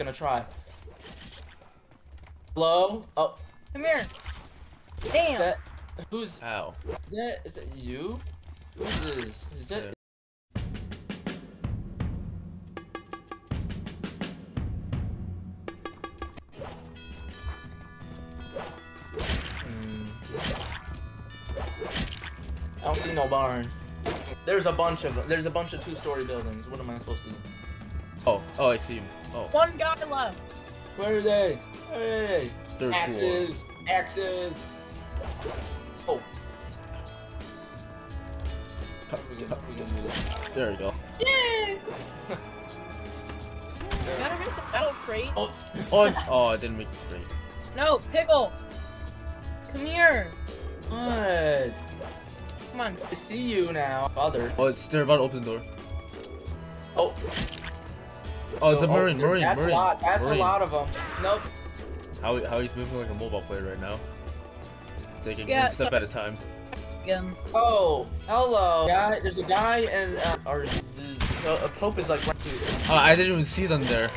Gonna try. Hello? Oh, Come here. Damn. that who's Ow. is that is that you? Who's this? Is that Yeah. Hmm. I don't see no barn. There's a bunch of there's a bunch of two-story buildings. What am I supposed to do? Oh, oh, I see him. Oh, One guy left. Where are they? Hey! third Axes! floor. Axes! Oh. We can, we can do this. There we go. Yay! Gotta hit the metal crate. Oh, Oh, oh, I didn't make the great. No, pickle. Come here. what? Come on. I see you now. Father. Oh, it's they're about to open the door. Oh. Oh, it's a oh, marine, there- marine, That's marine. a lot. That's marine. a lot of them. Nope. How how he's moving like a mobile player right now. Taking Yeah, one step so- at a time. Again. Oh, hello. Guy, there's a guy and uh, or the uh, Pope is like right Oh, I didn't even see them there.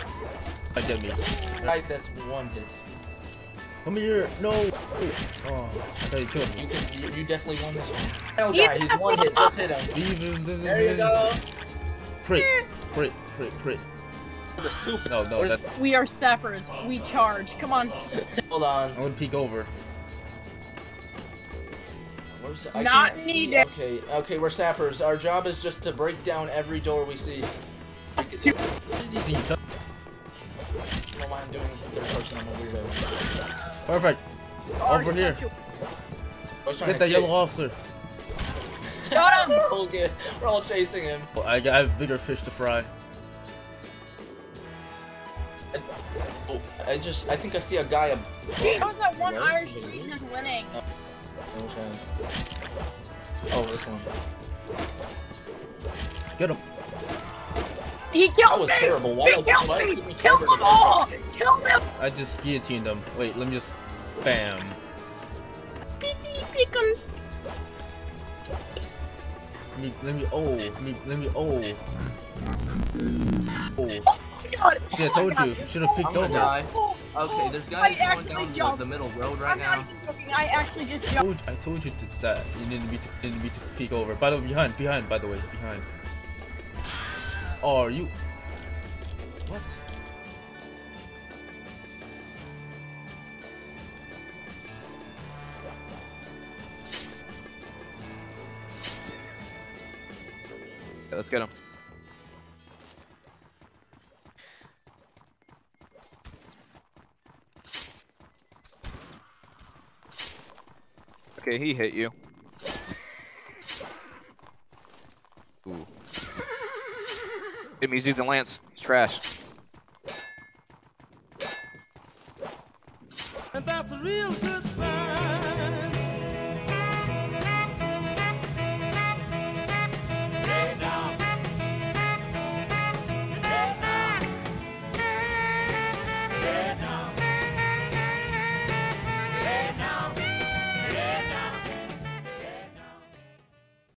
I get me. right. That's one hit. Come here. No. Oh, I thought you killed You can, you, you definitely won this one. Hell You guy, he's one hit. Just hit him. Even There you go. Crit, crit, crit, crit. The soup. No, no, What is- that, We are sappers. We charge. Come on. Hold on. I'm gonna peek over. I Not can't see- needed. Okay, okay, we're sappers. Our job is just to break down every door we see. See, you touch- I don't know why I'm doing this in third person. I'm a weirdo. Perfect. Over here. I Get that yellow officer. Got him. We're all, get, we're all chasing him. Oh, I, I have bigger fish to fry. Oh, I just, I think I see a guy. Ab- How was that one Hello? Irish Hello? reason winning? Oh, oh, this one. Get him. He That killed was me. terrible. Why he killed me. you me Kill cover? them all. Kill them. I just guillotined him. Wait, let me just. Bam. Pick 'em. Let me, let me, oh, let me, let me, oh. Oh. God. See, I told you. Should have I'm picked over. die. Okay, oh, there's I guys going actually down the, jumped. the middle road right I'm not now. joking. I actually just I jumped. told, I told you to, that you needed me to, needed me to peek over. By the way, behind, behind, by the way, behind. Oh, are you? What? Okay, let's get him. Okay, he hit you. Ooh. Hit me using the lance. He's trash. And that's a real good sign.